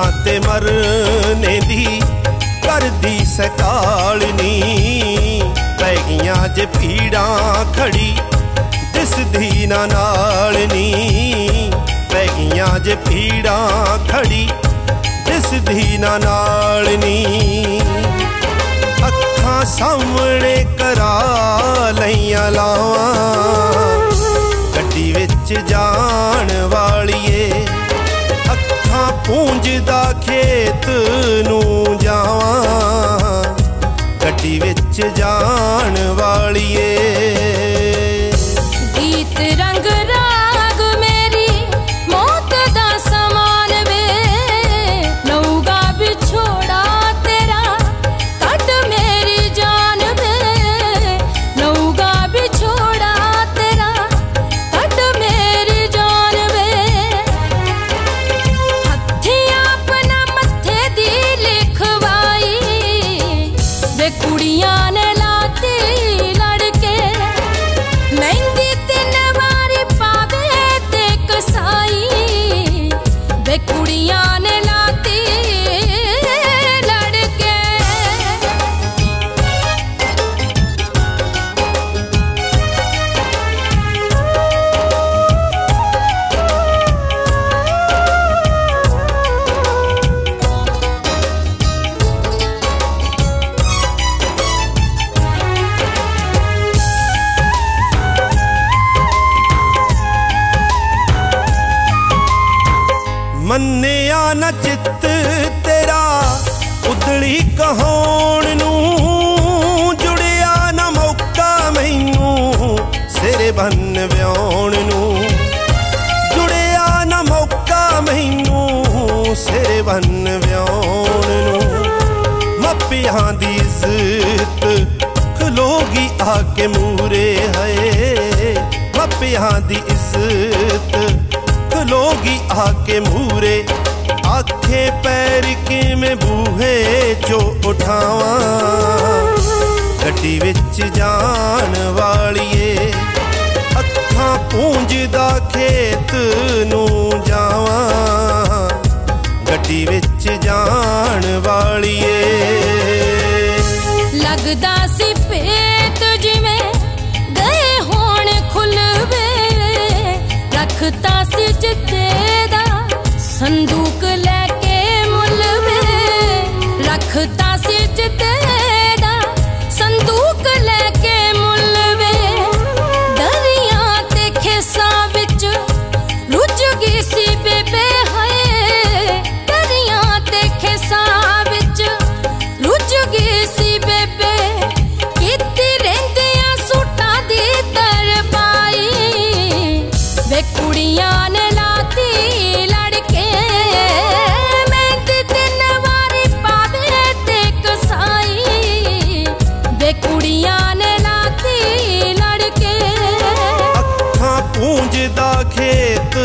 ਥਾਂ ਤੇ ਮਰਨੇ ਦੀ ਕਰਦੀ ਸਕਾਲਨੀ ਪੈ ਗਈਆਂ ਜੇ ਪੀੜਾਂ ਖੜੀ, ਦਿਸਦੀ ਨਾ ਨਾਲਨੀ ਪੈ ਗਈਆਂ ਜੇ ਪੀੜਾਂ ਖੜੀ, ਦਿਸਦੀ ਨਾ ਨਾਲਨੀ ਅੱਖਾਂ ਸਾਹਮਣੇ ਕਰਾ ਲਈਆਂ ਲਾਵਾਂ, ਗੱਡੀ ਵਿੱਚ ਜਾਣ ਅੱਖਾਂ ਪੂੰਝਦਾ ਖੇਤ ਨੂੰ ਜਾਵਾਂ ਗੱਡੀ ਵਿੱਚ ਜਾਣ ਕੁੜੀਆਂ ਨੇ ਮੰਨਿਆ ਨਾ ਚਿੱਤ ਤੇਰਾ, ਉਦਲੀ ਕਹਾਉਣ ਨੂੰ ਜੁੜਿਆ ਨਾ ਮੌਕਾ ਮੈਨੂੰ, ਸਿਰੇ ਬੰਨ ਵਿਆਉਣ ਨੂੰ। ਜੁੜਿਆ ਨਾ ਮੌਕਾ ਮੈਨੂੰ, ਸਿਰੇ ਬੰਨ ਵਿਆਉਣ ਨੂੰ। ਮਾਪਿਆਂ ਦੀ ਇੱਜ਼ਤ ਖਲੋਗੀ ਆ ਕੇ ਮੂਰੇ ਹੈ ਮਾਪਿਆਂ ਦੀ ਇੱਜ਼ਤ ਖਲੋਗੀ ਆ ਕੇ ਮੂਰੇ। ਆਖੇ ਪੈਰ ਕਿਵੇਂ ਬੂਹੇ ਚੋ ਉਠਾਵਾਂ। ਗੱਡੀ ਵਿੱਚ ਜਾਣ ਵਾਲੀਏ, ਅੱਖਾਂ ਪੂੰਝਦਾ ਖੇਤ ਨੂੰ ਜਾਵਾਂ। ਗੱਡੀ ਵਿੱਚ ਜਾਣ ਵਾਲੀਏ। ਲੱਗਦਾ ਸੀ ਭੇਤ ਰੱਖਤਾ ਸੀ ਜਿੱਤੇ ਦਾ ਸੰਦੂਕ ਕੁੜੀਆਂ ਨੇ ਲਾਤੀ ਲੜਕੇ। ਅੱਖਾਂ ਪੂੰਝਦਾ ਖੇਤ